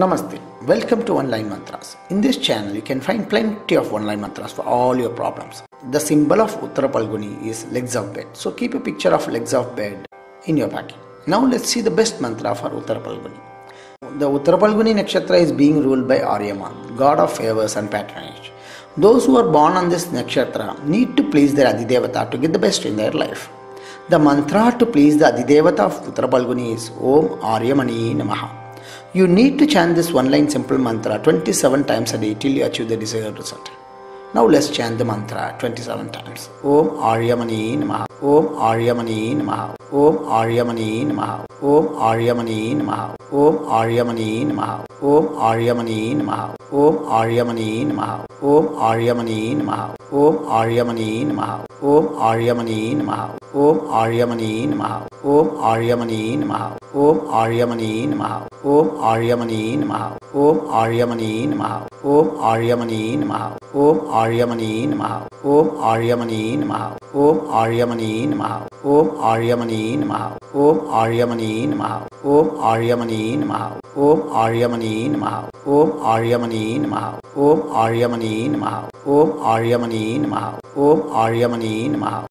Namaste. Welcome to One Line Mantras. In this channel, you can find plenty of online mantras for all your problems. The symbol of Uttara Phalguni is legs of bed. So keep a picture of legs of bed in your pocket. Now let's see the best mantra for Uttara Phalguni. The Uttara Phalguni nakshatra is being ruled by Aryaman, god of favors and patronage. Those who are born on this nakshatra need to please their Adidevata to get the best in their life. The mantra to please the Adidevata of Uttara Phalguni is Om Aryamani Namaha. You need to chant this one line simple mantra 27 times a day till you achieve the desired result. Now let's chant the mantra 27 times. Om Aryamani Namaha. Om Aryamani Namaha. Om Aryamani Namaha. Om Aryamani Namaha. Om Aryamani Namaha. Om Aryamani Namaha. Om Aryamani Namaha. Om Aryamani num Om Aryamani num Om Aryamani num Om Aryamani num Om Aryamani num Om Aryamani num Om Aryamani num Om Aryamani num Om Aryamani num Om Aryamani num Om Aryamani num Om Aryamani num. Om Aryamani num. Om Aryamani num. Om Aryamani num. Om Aryamani num. Om Aryamani num. Om Aryamani num. Om Aryamani num. Om Aryamani num.